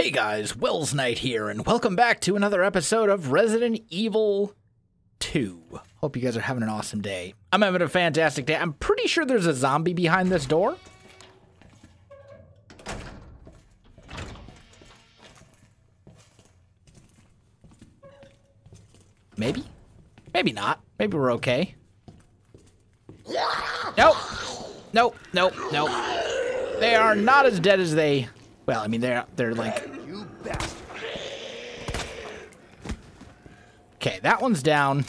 Hey guys, Welsknight here, and welcome back to another episode of Resident Evil 2. Hope you guys are having an awesome day. I'm having a fantastic day. I'm pretty sure there's a zombie behind this door. Maybe? Maybe not. Maybe we're okay. Nope. Nope, nope, nope. They are not as dead as they... Well, I mean, they're, they're like... Okay, that one's down.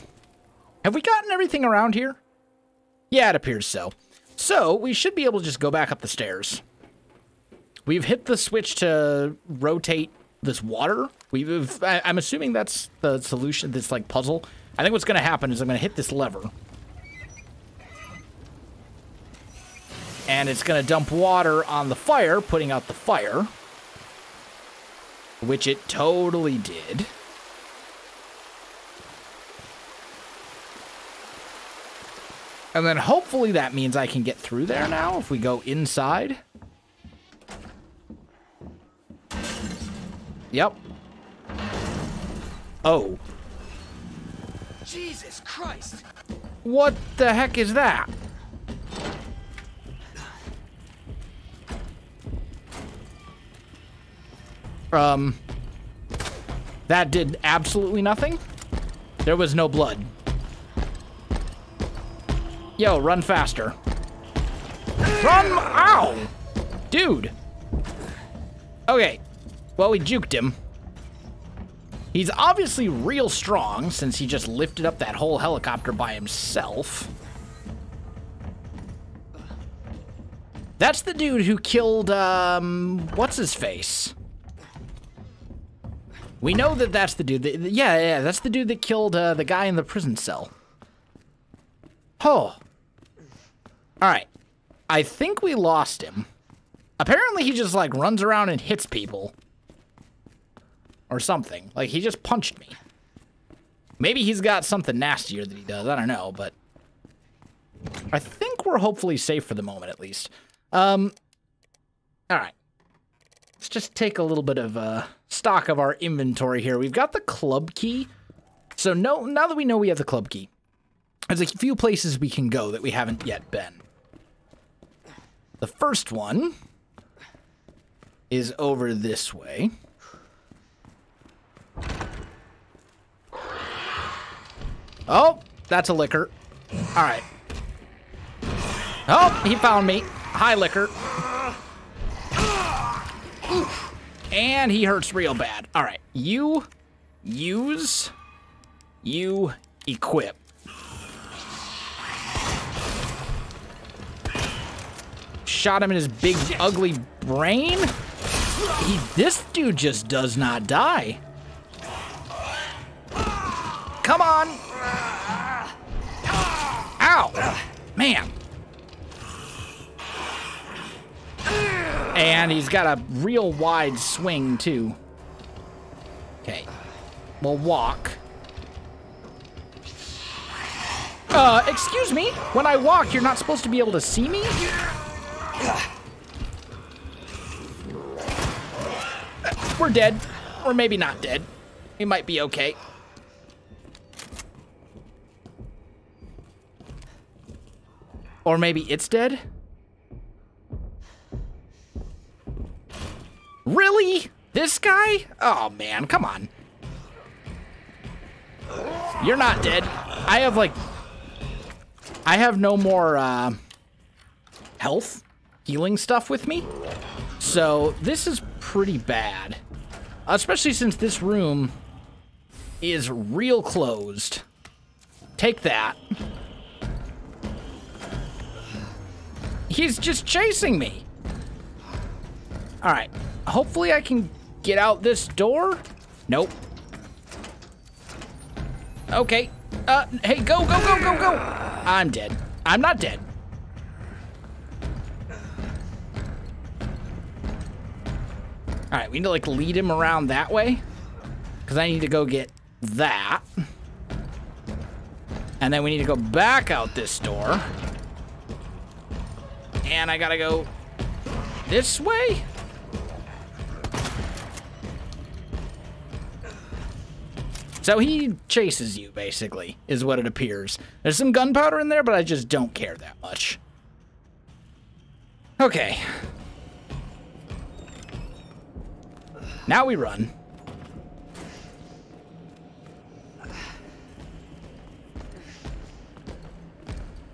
Have we gotten everything around here? Yeah, it appears so. So, we should be able to just go back up the stairs. We've hit the switch to rotate this water. We've, I, I'm assuming that's the solution, this like puzzle. I think what's going to happen is I'm going to hit this lever. And it's going to dump water on the fire, putting out the fire. Which it totally did. And then hopefully that means I can get through there now if we go inside. Yep. Oh. Jesus Christ! What the heck is that? Um. That did absolutely nothing? There was no blood. Yo, run faster. Run! Ow! Dude! Okay. Well, we juked him. He's obviously real strong since he just lifted up that whole helicopter by himself. That's the dude who killed, um, what's his face? We know that that's the dude that, yeah, yeah, that's the dude that killed uh, the guy in the prison cell. Oh. Alright. I think we lost him. Apparently he just, like, runs around and hits people. Or something. Like, he just punched me. Maybe he's got something nastier that he does. I don't know, but... I think we're hopefully safe for the moment, at least. Um... Alright. Let's just take a little bit of uh, stock of our inventory here. We've got the club key. So no, now that we know we have the club key, there's a few places we can go that we haven't yet been. The first one is over this way. Oh, that's a licker. All right. Oh, he found me. Hi, licker. And he hurts real bad. All right, you use, you equip. Shot him in his big, ugly brain. He, this dude just does not die. Come on. Ow. Man. And he's got a real wide swing, too. Okay. We'll walk. Uh, excuse me? When I walk, you're not supposed to be able to see me? We're dead. Or maybe not dead. We might be okay. Or maybe it's dead? Really? This guy? Oh, man, come on. You're not dead. I have, like... I have no more, uh... Health? Healing stuff with me? So, this is pretty bad. Especially since this room is real closed. Take that. He's just chasing me. All right. Hopefully I can get out this door. Nope. Okay. Uh, hey, go, go, go, go, go. I'm dead. I'm not dead. All right, we need to like lead him around that way because I need to go get that. And then we need to go back out this door. And I gotta go this way? So he chases you, basically, is what it appears. There's some gunpowder in there, but I just don't care that much. Okay. Now we run.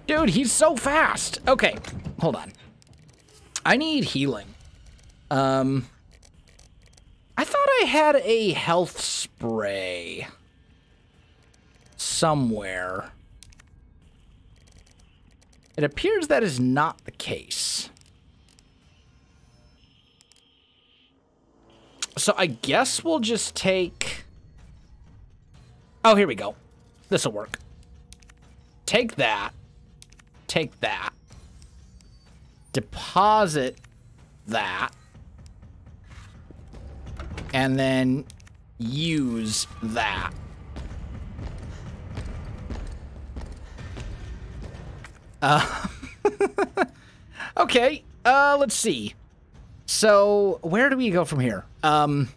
Dude, he's so fast. Okay, hold on. I need healing. Um, I thought I had a health spray somewhere. It appears that is not the case. So I guess we'll just take... Oh, here we go. This'll work. Take that. Take that. Deposit that. And then use that. Uh, okay, uh, let's see. So, where do we go from here? Um,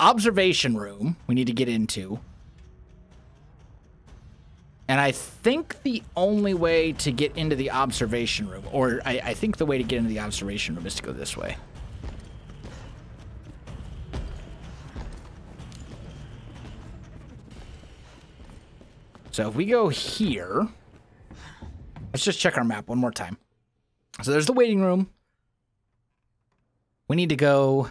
observation room we need to get into. And I think the only way to get into the observation room, or I, I think the way to get into the observation room is to go this way. So if we go here, let's just check our map one more time. So there's the waiting room. We need to go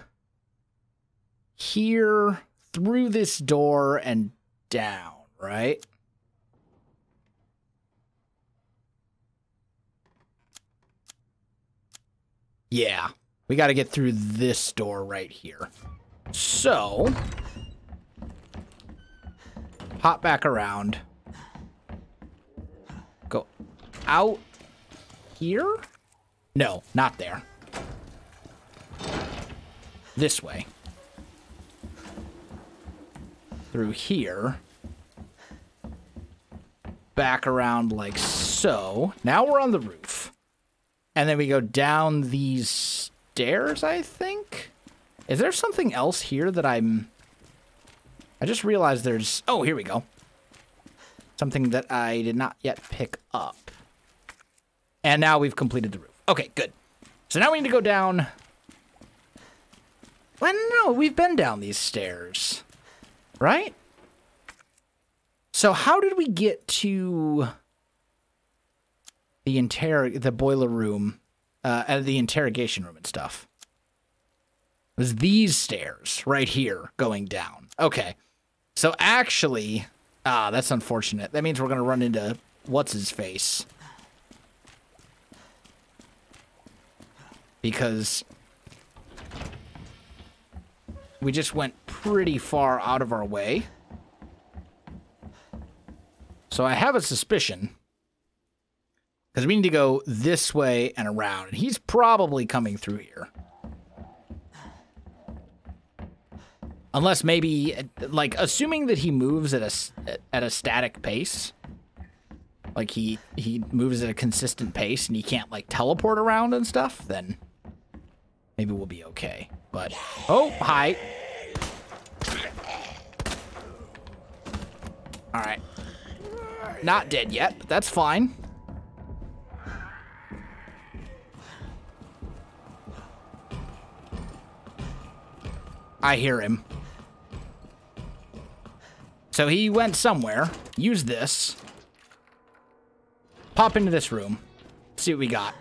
here through this door and down, right? Yeah, we got to get through this door right here. So, hop back around. Go out here? No, not there. This way. Through here. Back around like so. Now we're on the roof. And then we go down these stairs, I think? Is there something else here that I'm... I just realized there's... Oh, here we go. Something that I did not yet pick up. And now we've completed the roof. Okay, good. So now we need to go down... Well, no, we've been down these stairs. Right? So how did we get to the inter the boiler room, uh, and the interrogation room and stuff. It was these stairs right here going down. Okay. So actually, ah, that's unfortunate. That means we're going to run into what's his face. Because we just went pretty far out of our way. So I have a suspicion because we need to go this way and around. And he's probably coming through here. Unless maybe, like, assuming that he moves at a, at a static pace. Like, he, he moves at a consistent pace and he can't, like, teleport around and stuff, then maybe we'll be okay. But, oh, hi. Alright. Not dead yet, but that's fine. I hear him. So he went somewhere. Use this. Pop into this room. See what we got.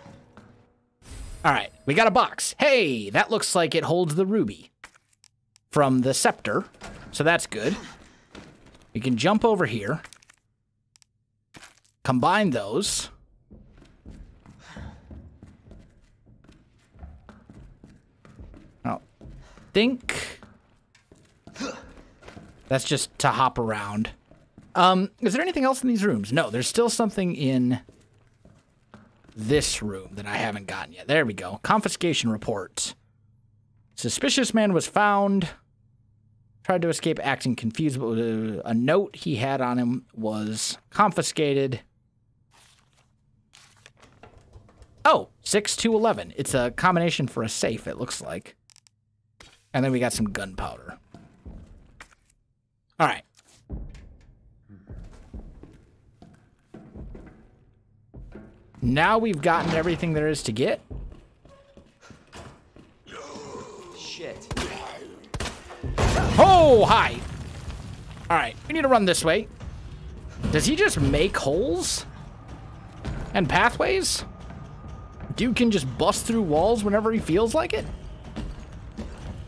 All right, we got a box. Hey, that looks like it holds the ruby from the scepter. So that's good. We can jump over here. Combine those. Oh, think that's just to hop around. Um, is there anything else in these rooms? No, there's still something in this room that I haven't gotten yet. There we go. Confiscation report. Suspicious man was found. Tried to escape acting confused, but uh, a note he had on him was confiscated. Oh, 6 to 11. It's a combination for a safe, it looks like. And then we got some gunpowder. All right. Now we've gotten everything there is to get. Shit. Oh, hi. All right, we need to run this way. Does he just make holes? And pathways? Dude can just bust through walls whenever he feels like it?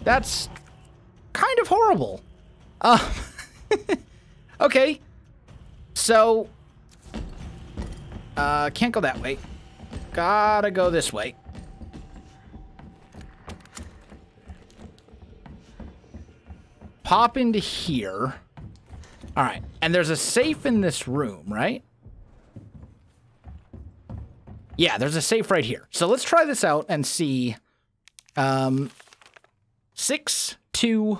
That's kind of horrible. Uh, okay. So, uh, can't go that way. Gotta go this way. Pop into here. All right, and there's a safe in this room, right? Yeah, there's a safe right here. So let's try this out and see. Um, 6 to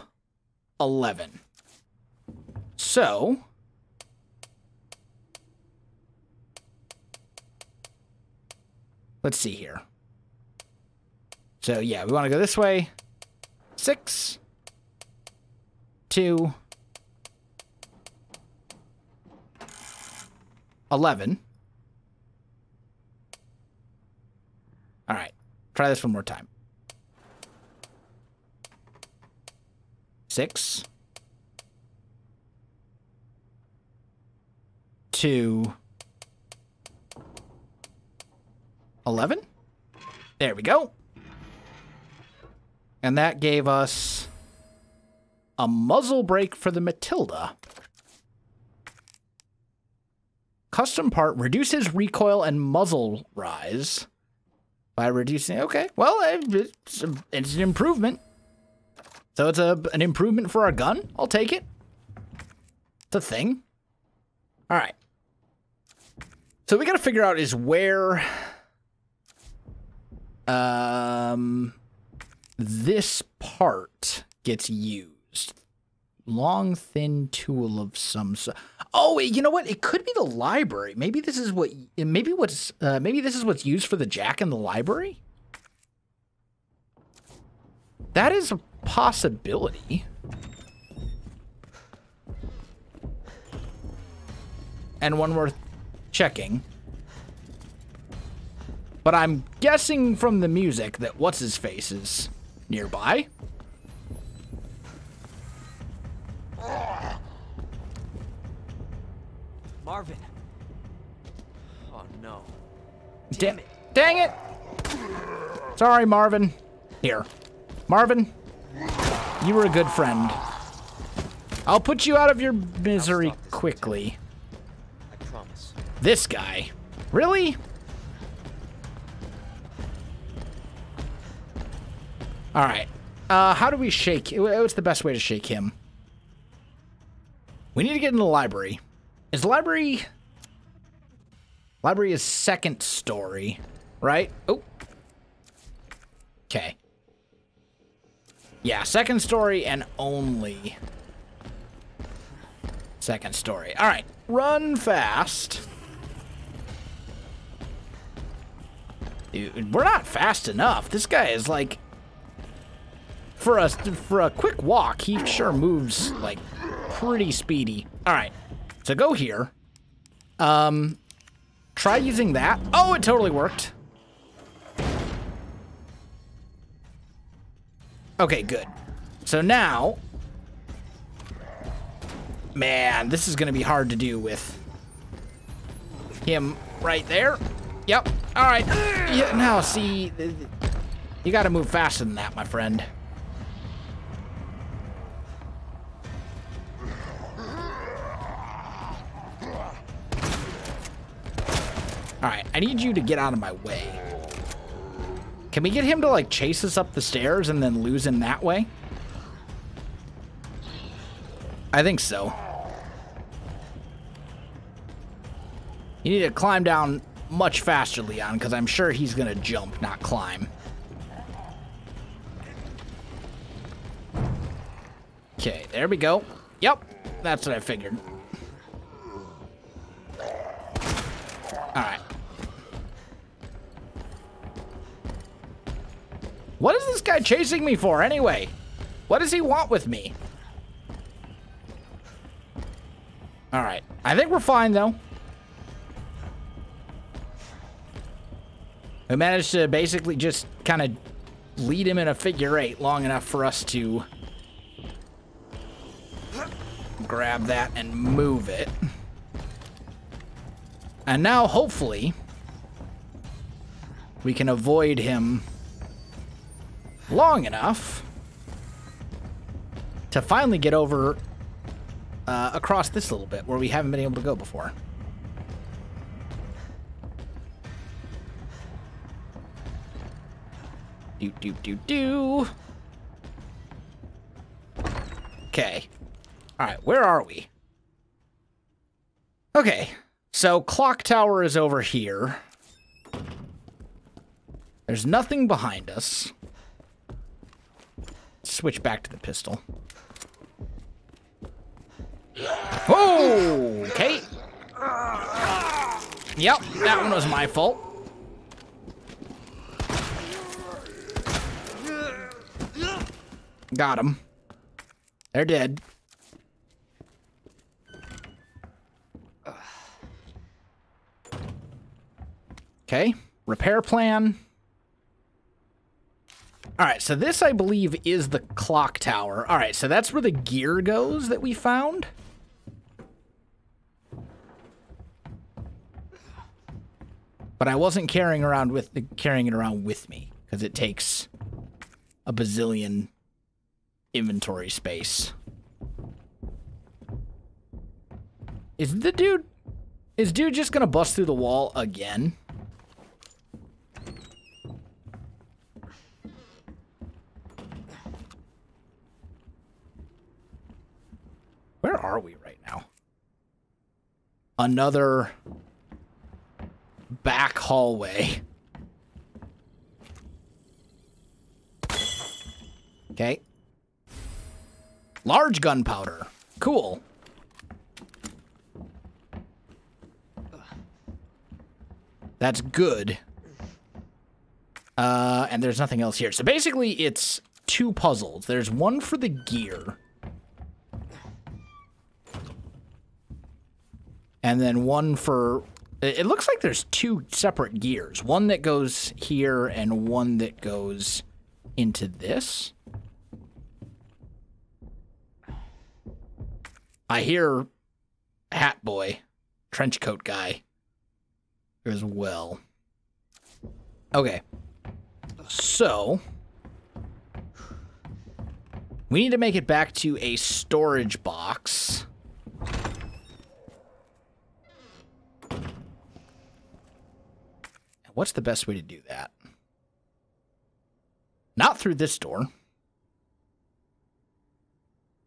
11. So, let's see here. So, yeah, we want to go this way. 6 to 11. All right. Try this one more time. Six. Two. Eleven. There we go. And that gave us a muzzle brake for the Matilda. Custom part reduces recoil and muzzle rise by reducing. Okay, well, it's, a, it's an improvement. So it's a an improvement for our gun. I'll take it. It's a thing. All right. So we got to figure out is where um this part gets used. Long, thin tool of some sort. Oh, you know what? It could be the library. Maybe this is what. Maybe what's. Uh, maybe this is what's used for the jack in the library. That is a possibility. And one worth checking. But I'm guessing from the music that what's his face is nearby. Marvin. Oh no. Damn it. Dang it! Sorry, Marvin. Here. Marvin, you were a good friend. I'll put you out of your misery quickly. I promise. This guy. Really? Alright. Uh, how do we shake? What's the best way to shake him? We need to get in the library. Is the library... Library is second story, right? Oh. Okay. Yeah, second story and only second story. All right, run fast. Dude, we're not fast enough. This guy is like, for a for a quick walk, he sure moves like pretty speedy. All right, so go here. Um, try using that. Oh, it totally worked. Okay, good. So now... Man, this is to be hard to do with him right there. Yep. All right. Yeah, now, see, you got to move faster than that, my friend. All right, I need you to get out of my way. Can we get him to, like, chase us up the stairs and then lose him that way? I think so. You need to climb down much faster, Leon, because I'm sure he's going to jump, not climb. Okay, there we go. Yep, that's what I figured. Guy chasing me for, anyway? What does he want with me? Alright. I think we're fine, though. We managed to basically just kind of lead him in a figure eight long enough for us to grab that and move it. And now, hopefully, we can avoid him long enough to finally get over uh, across this little bit where we haven't been able to go before. Do, do, do, do. Okay. All right, where are we? Okay, so clock tower is over here. There's nothing behind us. Switch back to the pistol. Oh, okay. Yep, that one was my fault. Got him. They're dead. Okay, repair plan. All right, so this, I believe, is the clock tower. All right, so that's where the gear goes that we found. But I wasn't carrying around with carrying it around with me because it takes a bazillion inventory space. Is the dude... Is dude just gonna bust through the wall again? Where are we right now? Another back hallway. Okay. Large gunpowder. Cool. That's good. Uh, and there's nothing else here. So basically, it's two puzzles. There's one for the gear. And then one for... It looks like there's two separate gears. One that goes here and one that goes into this. I hear Hat Boy, trench coat guy, as well. Okay. So, we need to make it back to a storage box. What's the best way to do that? Not through this door.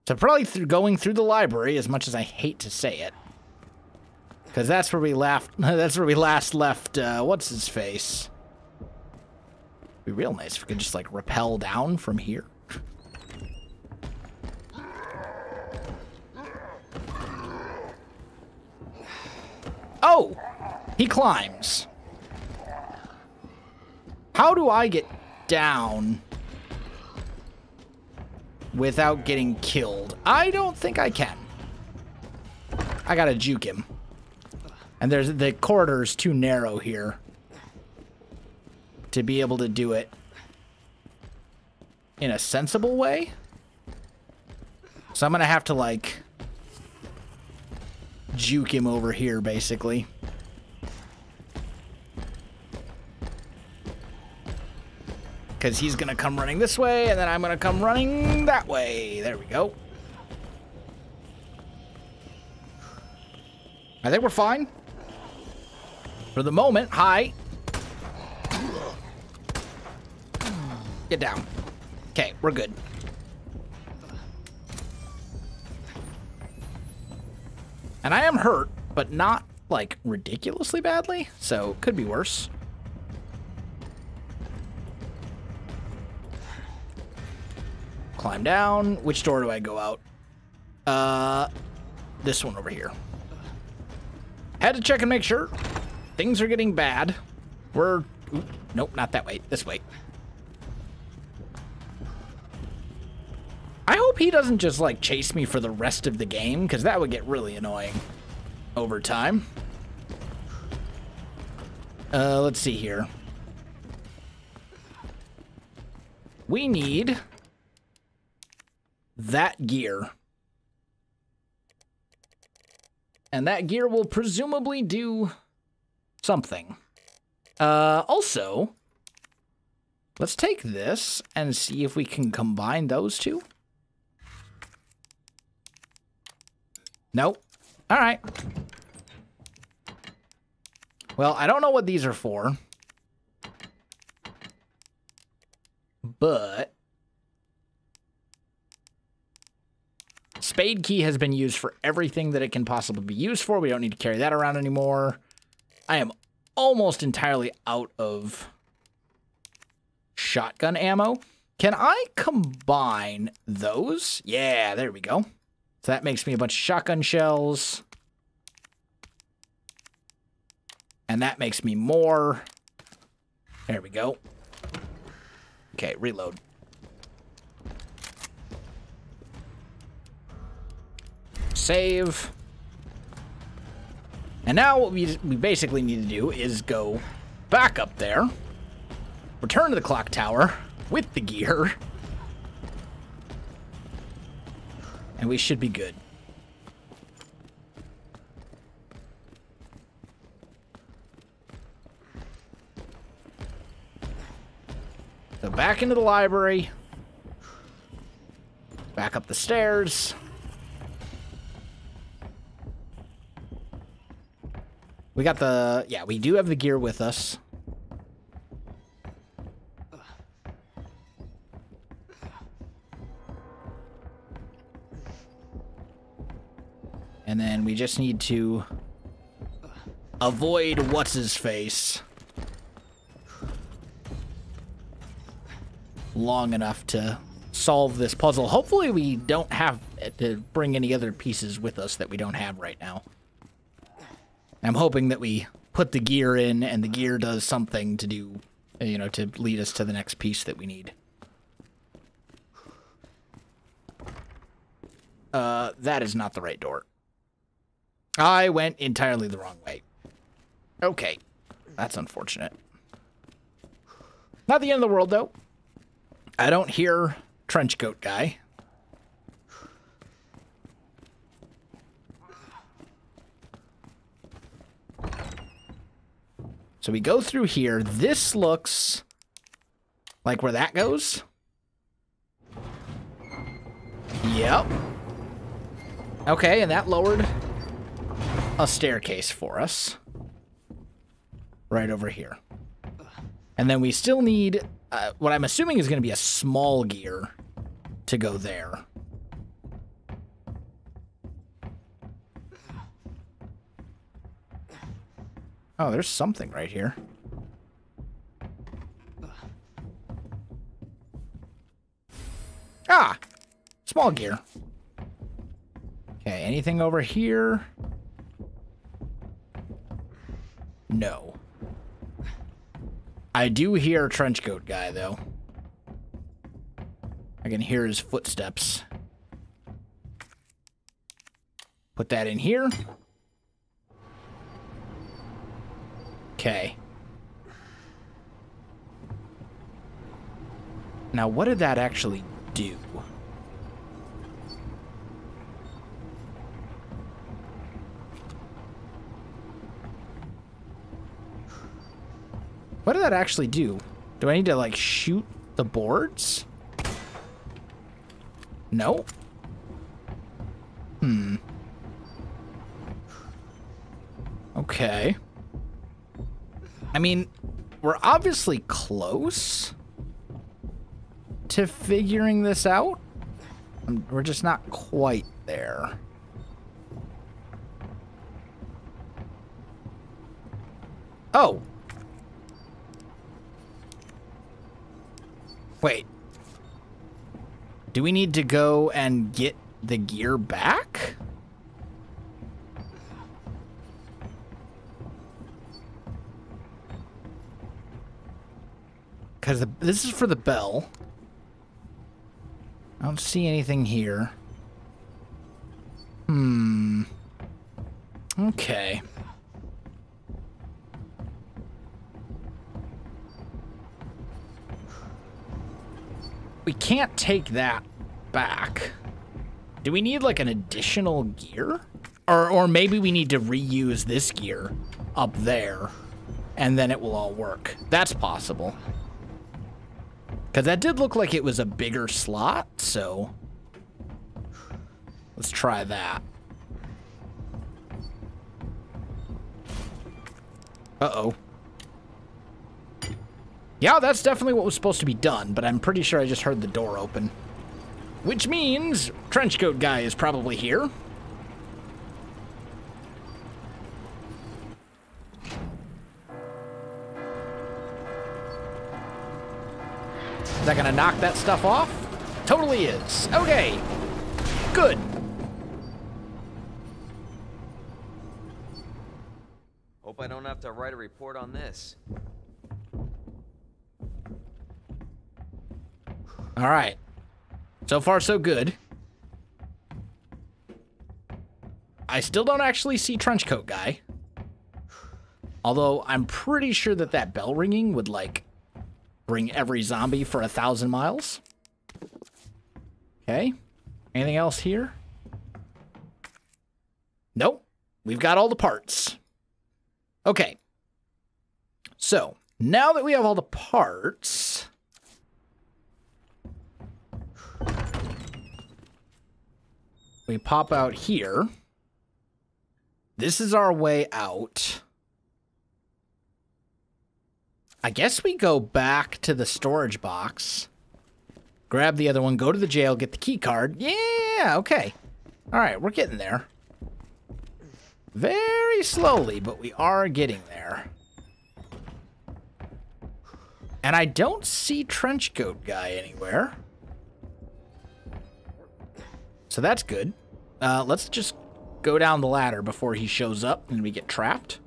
So probably through going through the library, as much as I hate to say it. Because that's where we left. That's where we last left. Uh, what's his face? Be real nice if we could just like rappel down from here. Oh, he climbs. How do I get down without getting killed? I don't think I can. I gotta juke him. And there's the corridor's too narrow here to be able to do it in a sensible way. So I'm gonna have to like juke him over here basically. Because he's going to come running this way, and then I'm going to come running that way. There we go. I think we're fine. For the moment, hi. Get down. Okay, we're good. And I am hurt, but not, like, ridiculously badly, so could be worse. Climb down. Which door do I go out? Uh, this one over here. Had to check and make sure. Things are getting bad. We're... Nope, not that way. This way. I hope he doesn't just, like, chase me for the rest of the game, because that would get really annoying over time. Uh, let's see here. we need that gear. And that gear will presumably do something. Uh, also, let's take this and see if we can combine those two. Nope. All right. Well, I don't know what these are for. But Spade key has been used for everything that it can possibly be used for. We don't need to carry that around anymore. I am almost entirely out of shotgun ammo. Can I combine those? Yeah, there we go. So that makes me a bunch of shotgun shells. And that makes me more. There we go. Okay, reload. Save. And now what we, we basically need to do is go back up there, return to the clock tower with the gear, and we should be good. So back into the library. Back up the stairs. We got the... Yeah, we do have the gear with us. And then we just need to avoid what's-his-face. long enough to solve this puzzle. Hopefully we don't have to bring any other pieces with us that we don't have right now. I'm hoping that we put the gear in and the gear does something to do, you know, to lead us to the next piece that we need. Uh, that is not the right door. I went entirely the wrong way. Okay. That's unfortunate. Not the end of the world, though. I don't hear trench coat guy. So we go through here. This looks like where that goes. Yep. Okay, and that lowered a staircase for us. Right over here. And then we still need uh, what I'm assuming is going to be a small gear to go there. Oh, there's something right here. Ah! Small gear. Okay, anything over here? No. I do hear Trenchcoat guy, though. I can hear his footsteps. Put that in here. Okay. Now, what did that actually do? What did that actually do? Do I need to, like, shoot the boards? No? Hmm. Okay. I mean, we're obviously close to figuring this out. Um, we're just not quite there. Oh, Wait. Do we need to go and get the gear back? Because this is for the bell. I don't see anything here. Hmm. Okay. we can't take that back. Do we need like an additional gear? Or, or maybe we need to reuse this gear up there and then it will all work. That's possible. Because that did look like it was a bigger slot, so let's try that. Uh-oh. Yeah, that's definitely what was supposed to be done, but I'm pretty sure I just heard the door open. Which means Trenchcoat Guy is probably here. Is that gonna knock that stuff off? Totally is. Okay. Good. Hope I don't have to write a report on this. All right. So far, so good. I still don't actually see Trenchcoat Guy. Although I'm pretty sure that that bell ringing would, like, bring every zombie for a thousand miles. Okay. Anything else here? Nope. We've got all the parts. Okay. So, now that we have all the parts... We pop out here. This is our way out. I guess we go back to the storage box. Grab the other one, go to the jail, get the key card. Yeah, okay. All right, we're getting there. Very slowly, but we are getting there. And I don't see Trenchcoat Guy anywhere. So that's good. Uh, let's just go down the ladder before he shows up and we get trapped.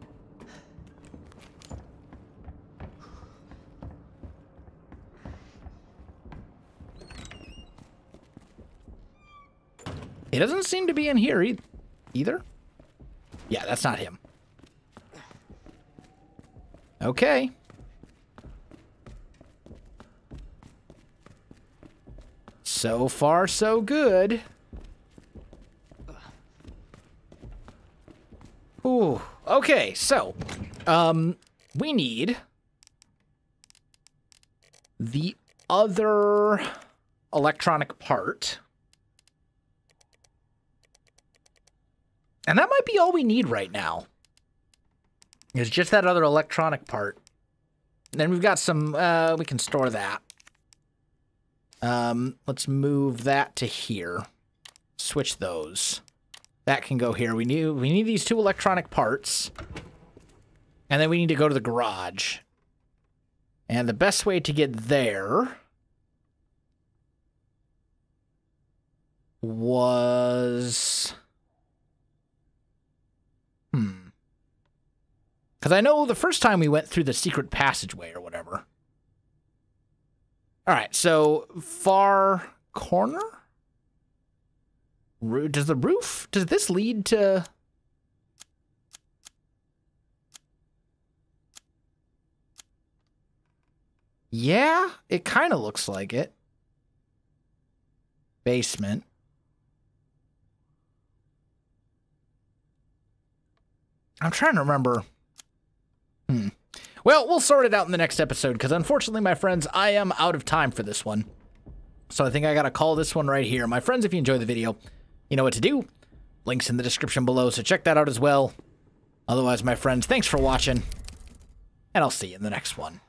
He doesn't seem to be in here e either. Yeah, that's not him. Okay. So far, so good. Ooh, okay, so, um, we need the other electronic part. And that might be all we need right now. Is just that other electronic part. then we've got some, uh, we can store that. Um, let's move that to here. Switch those. That can go here. We need we need these two electronic parts. And then we need to go to the garage. And the best way to get there was Hmm. Because I know the first time we went through the secret passageway or whatever. All right, so far corner? Does the roof, does this lead to... Yeah, it kind of looks like it. Basement. I'm trying to remember. Hmm. Well, we'll sort it out in the next episode, because unfortunately, my friends, I am out of time for this one. So I think I gotta call this one right here. My friends, if you enjoyed the video, you know what to do. Links in the description below, so check that out as well. Otherwise, my friends, thanks for watching, and I'll see you in the next one.